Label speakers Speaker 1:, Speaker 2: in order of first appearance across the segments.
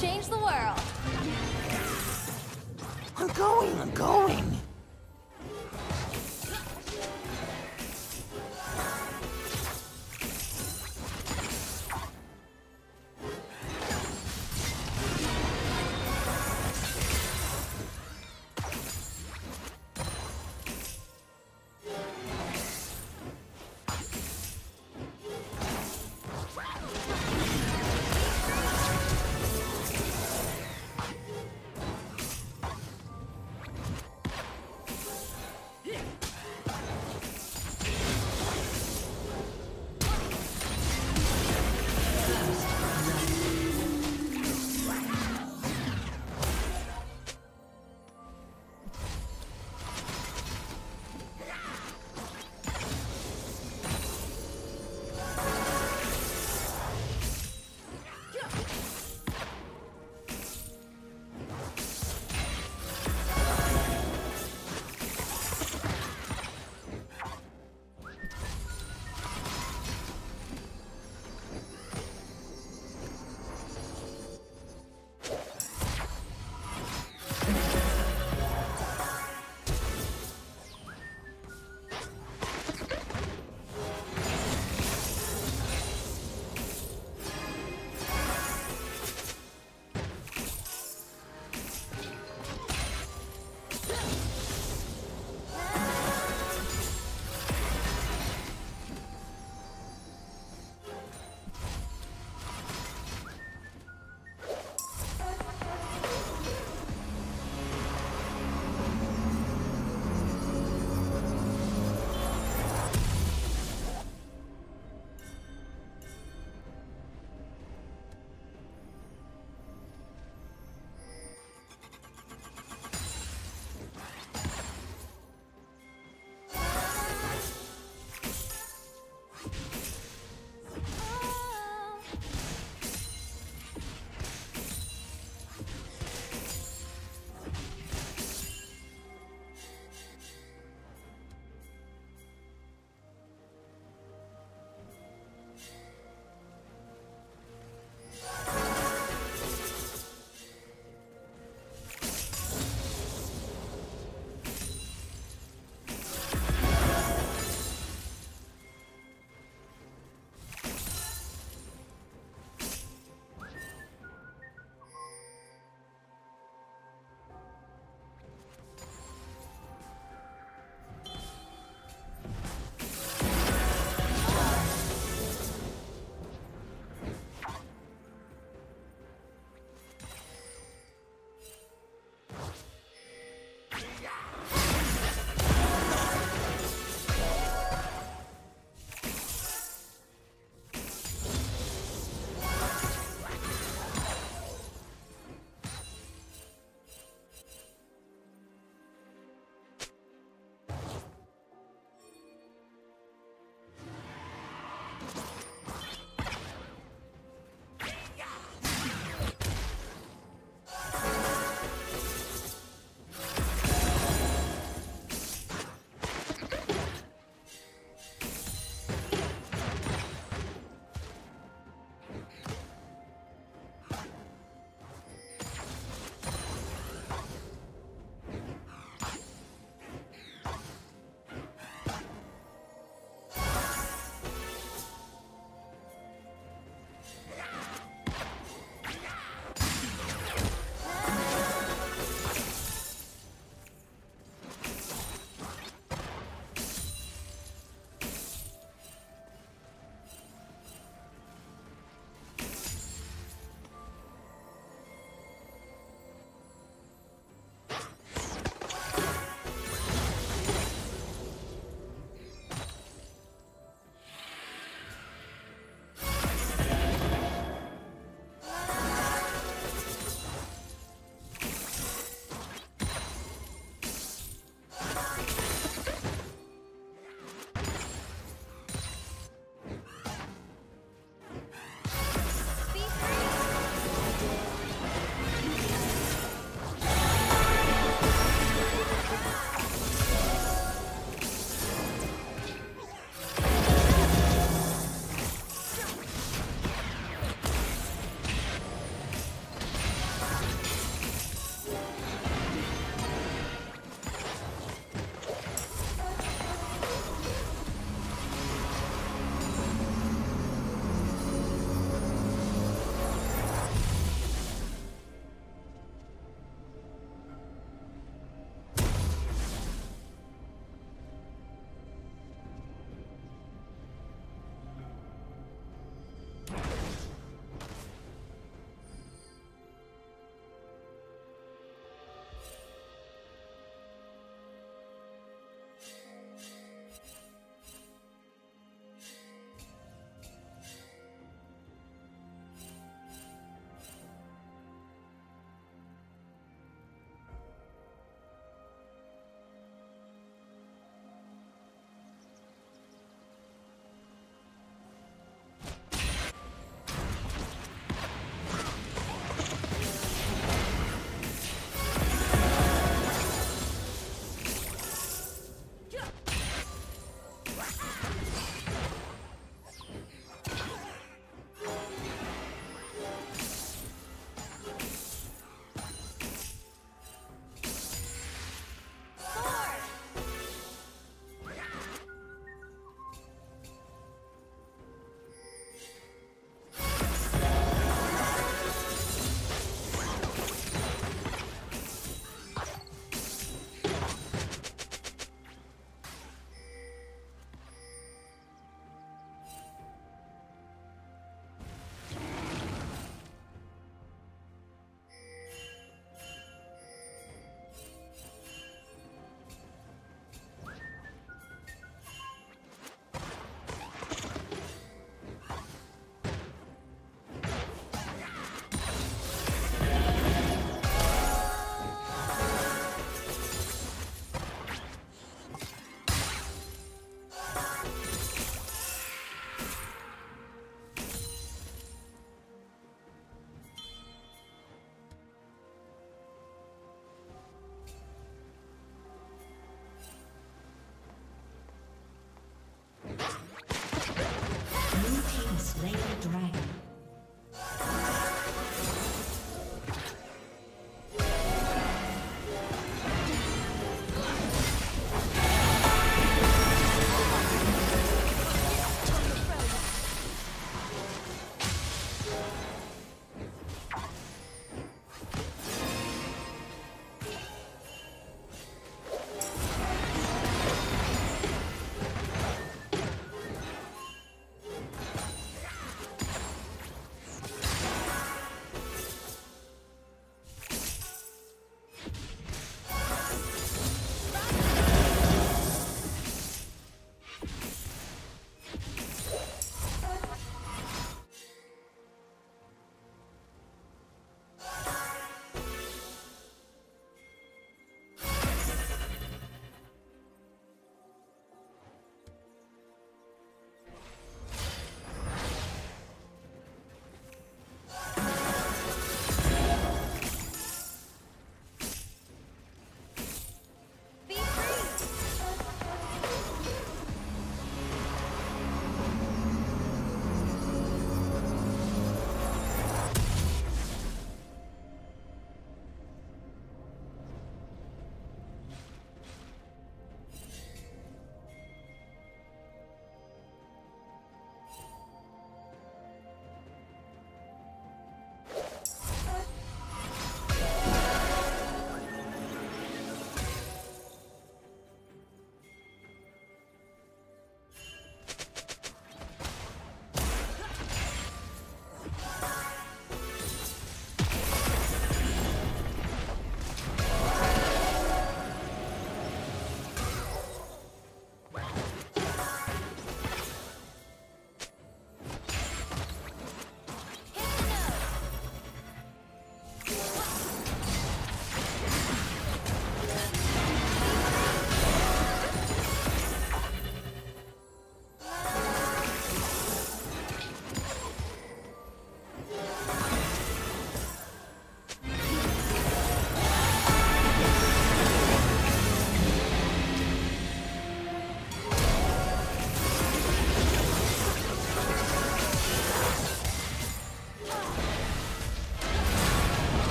Speaker 1: change the world.
Speaker 2: I'm going, I'm going.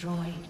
Speaker 3: Destroyed.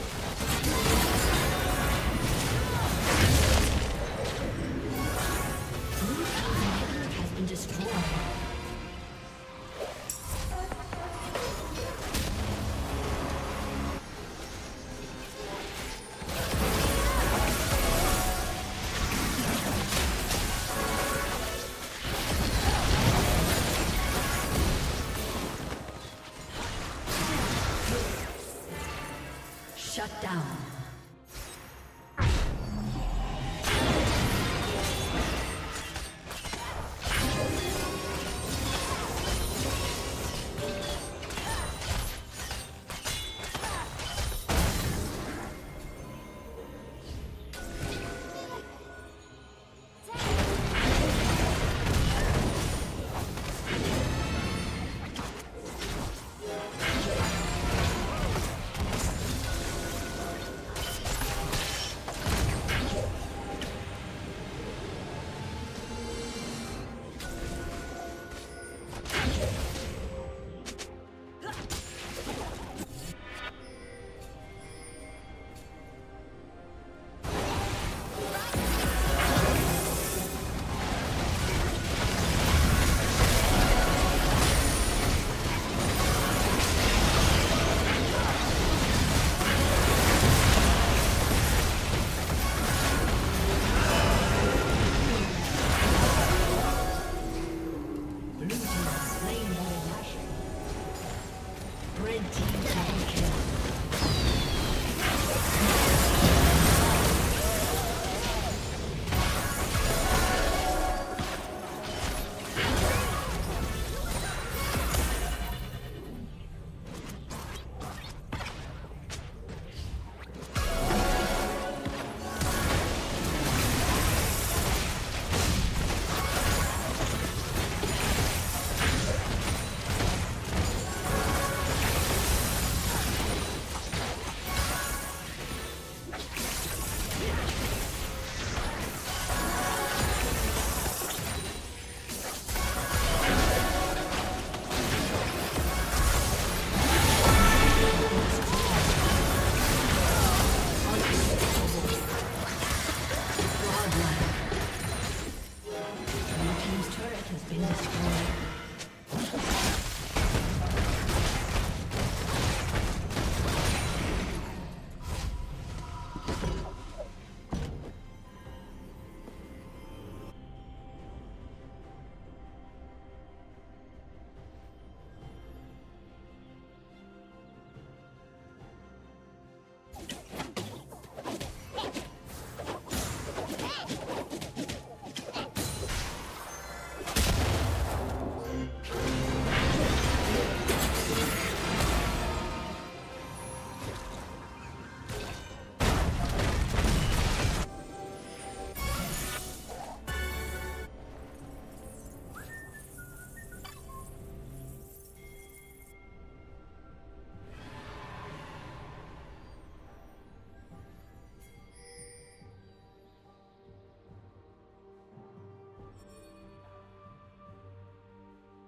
Speaker 3: Shut down.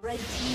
Speaker 3: Red team